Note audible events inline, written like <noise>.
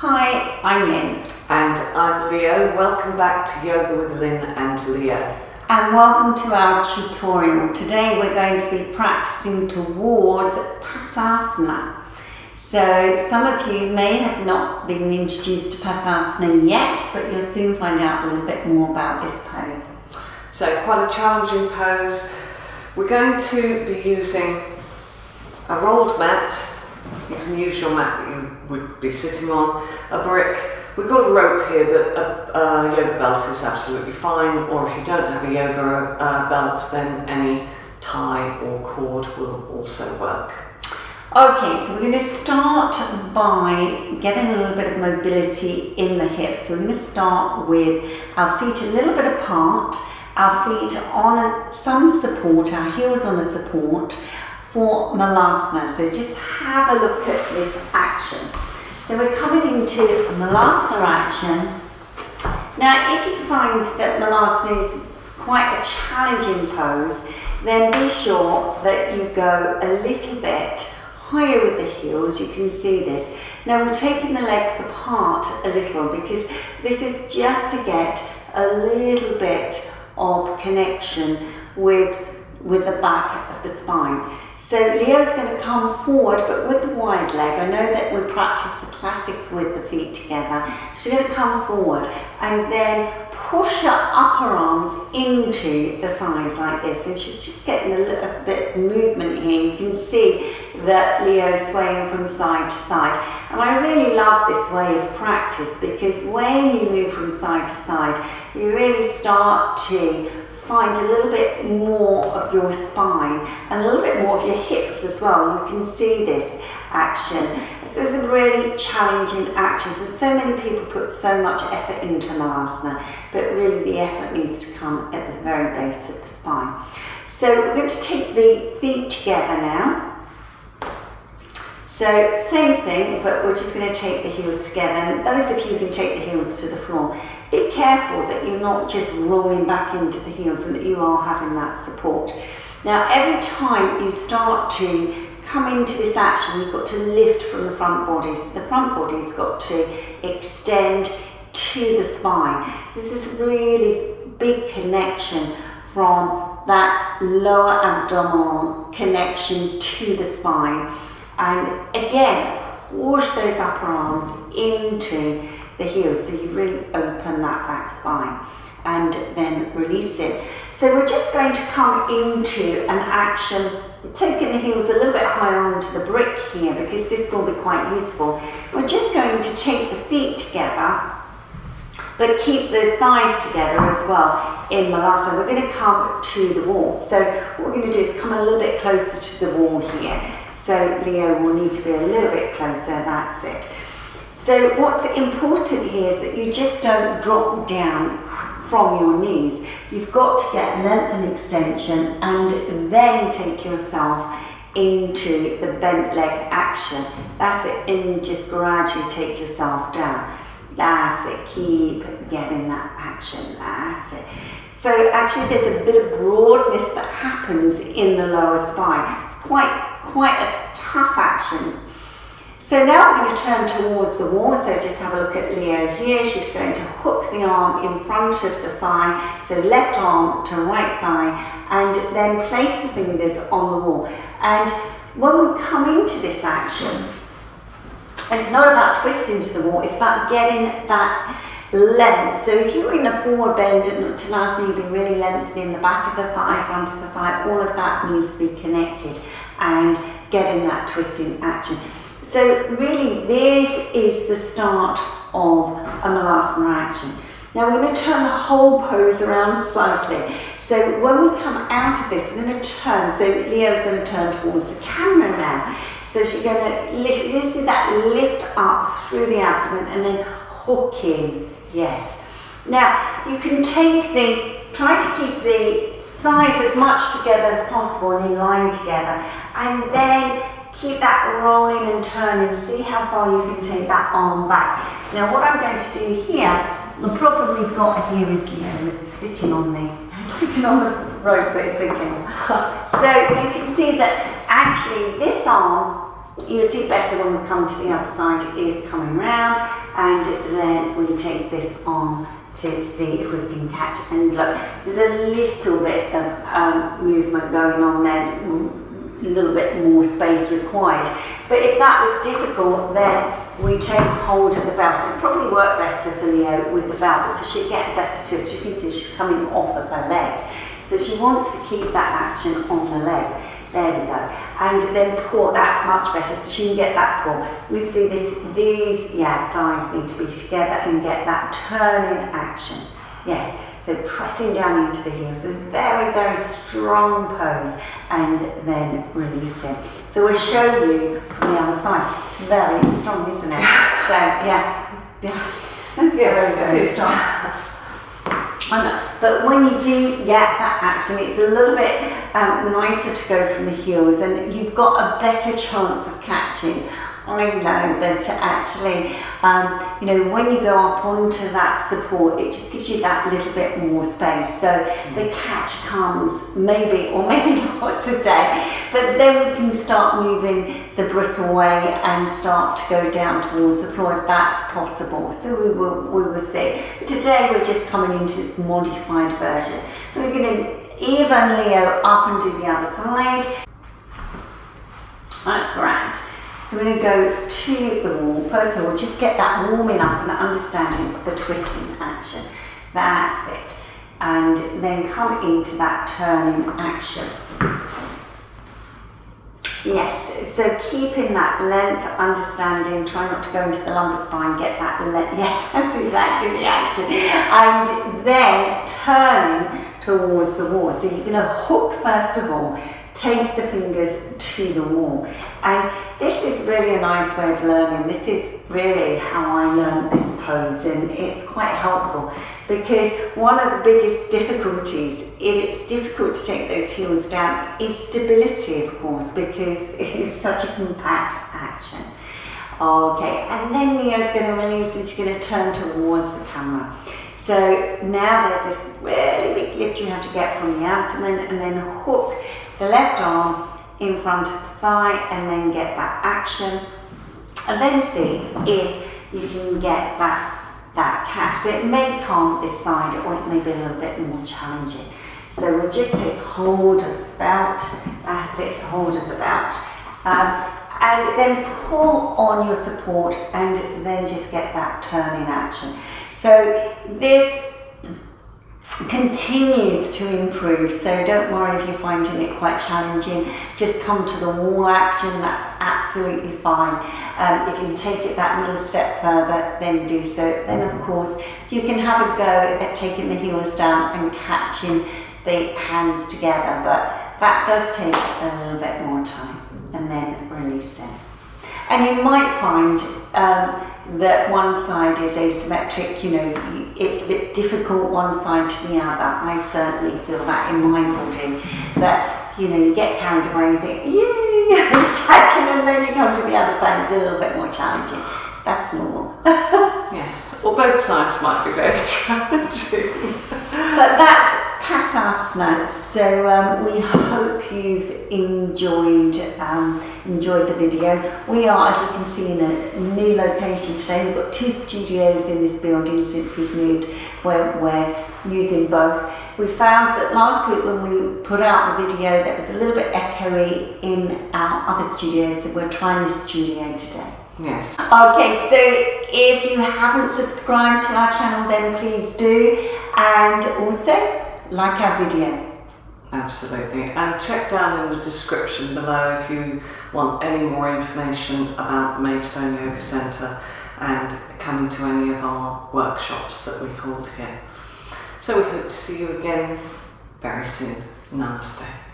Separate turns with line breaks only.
Hi, I'm Lin.
And I'm Leo. Welcome back to Yoga with Lin and Leo.
And welcome to our tutorial. Today we're going to be practicing towards Pasasana. So some of you may have not been introduced to Pasasana yet, but you'll soon find out a little bit more about this pose.
So quite a challenging pose. We're going to be using a rolled mat. You can use your mat that you would be sitting on, a brick. We've got a rope here, but a, a yoga belt is absolutely fine. Or if you don't have a yoga uh, belt, then any tie or cord will also work.
Okay, so we're going to start by getting a little bit of mobility in the hips. So we're going to start with our feet a little bit apart, our feet on a, some support, our heels on a support for Malasana. So just have a look at this action. So we're coming into Malasana action. Now, if you find that Malasana is quite a challenging pose, then be sure that you go a little bit higher with the heels, you can see this. Now we're taking the legs apart a little because this is just to get a little bit of connection with, with the back of the spine. So Leo's going to come forward, but with the wide leg. I know that we practice the classic with the feet together. She's going to come forward and then push her upper arms into the thighs like this. And she's just getting a little bit of movement here. You can see that Leo's swaying from side to side. And I really love this way of practice because when you move from side to side, you really start to find a little bit more of your spine and a little bit more of your hips as well. You can see this action. This is a really challenging action. So, so many people put so much effort into Malasana, but really the effort needs to come at the very base of the spine. So we're going to take the feet together now. So same thing, but we're just going to take the heels together. And those of you who can take the heels to the floor, be careful that you're not just rolling back into the heels and that you are having that support. Now, every time you start to come into this action, you've got to lift from the front body. So the front body's got to extend to the spine. So this is really big connection from that lower abdominal connection to the spine. And again, push those upper arms into the heels so you really open that back spine and then release it. So we're just going to come into an action, taking the heels a little bit higher onto the brick here because this will be quite useful. We're just going to take the feet together but keep the thighs together as well in Malasana. We're going to come to the wall. So what we're going to do is come a little bit closer to the wall here. So Leo will need to be a little bit closer, that's it. So what's important here is that you just don't drop down from your knees. You've got to get length and extension and then take yourself into the bent leg action. That's it, and just gradually take yourself down. That's it, keep getting that action, that's it. So actually there's a bit of broadness that happens in the lower spine. It's quite, quite a tough action so now we're going to turn towards the wall, so just have a look at Leo here. She's going to hook the arm in front of the thigh, so left arm to right thigh, and then place the fingers on the wall. And when we come into this action, it's not about twisting to the wall, it's about getting that length. So if you're in a forward bend Uttanasana, you've been really lengthening the back of the thigh, front of the thigh, all of that needs to be connected and getting that twisting action. So really this is the start of a Malasana action. Now we're going to turn the whole pose around slightly. So when we come out of this, we're going to turn. So Leo's going to turn towards the camera now. So she's going to lift, you see that lift up through the abdomen and then hook in. Yes. Now you can take the, try to keep the thighs as much together as possible and in line together. And then Keep that rolling and turning. See how far you can take that arm back. Now what I'm going to do here, the problem we've got here is Leo is sitting on the <laughs> sitting on the rope, but it's okay. so you can see that actually this arm you'll see better when we come to the other side is coming round and then we take this arm to see if we can catch and look there's a little bit of um, movement going on there a little bit more space required. But if that was difficult then we take hold of the belt it probably work better for Leo with the belt because she'd get better twist you can see she's coming off of her leg. So she wants to keep that action on the leg. There we go. And then pull, that's much better, so she can get that pull. We see this, these, yeah, guys need to be together and get that turning action. Yes, so pressing down into the heels, so very, very strong pose, and then releasing. So we'll show you from the other side. It's very strong, isn't it? <laughs> So, yeah, yeah. That's
Yes,
very, very strong. But when you do get that action, it's a little bit um, nicer to go from the heels, and you've got a better chance of catching. I know that actually, um, you know, when you go up onto that support, it just gives you that little bit more space. So the catch comes maybe, or maybe <laughs> not today, but then we can start moving the brick away and start to go down towards the floor if that's possible. So we will, we will see. But today we're just coming into this modified version. So we're going to even Leo up and do the other side. That's grand. So we're going to go to the wall. First of all, just get that warming up and understanding of the twisting action. That's it. And then come into that turning action. Yes, so keeping that length, understanding, try not to go into the lumbar spine, get that length. <laughs> That's exactly the action. And then turning towards the wall. So you're going to hook first of all, take the fingers to the wall. And this is really a nice way of learning. This is really how I learned this pose and it's quite helpful because one of the biggest difficulties, if it's difficult to take those heels down, is stability of course because <laughs> it is such a compact action. Okay, and then Leo's going to release and she's going to turn towards the camera. So now there's this really big lift you have to get from the abdomen and then hook the left arm in front of the thigh and then get that action and then see if you can get that, that catch. So it may come this side or it may be a little bit more challenging. So we'll just take hold of the belt, that's it, hold of the belt. Um, and then pull on your support and then just get that turning action. So this continues to improve so don't worry if you're finding it quite challenging. Just come to the wall action that's absolutely fine. Um, if you take it that little step further then do so. Then of course you can have a go at taking the heels down and catching the hands together but that does take a little bit more time and then release it. And you might find um, that one side is asymmetric, you know, it's a bit difficult one side to the other. I certainly feel that in my body, that, you know, you get carried away and think, yay, <laughs> catching, and then you come to the other side, it's a little bit more challenging. That's normal. <laughs>
Yes, or both sides might be very <laughs> challenging.
But that's Pasasana. So um, we hope you've enjoyed um, enjoyed the video. We are, as you can see, in a new location today. We've got two studios in this building since we've moved. Where we're using both. We found that last week when we put out the video, that was a little bit echoey in our other studios. So we're trying this studio today.
Yes.
Okay, so if you haven't subscribed to our channel, then please do, and also like our video.
Absolutely. And check down in the description below if you want any more information about the Maidstone Yoga Centre and coming to any of our workshops that we hold here. So we hope to see you again very soon. Namaste.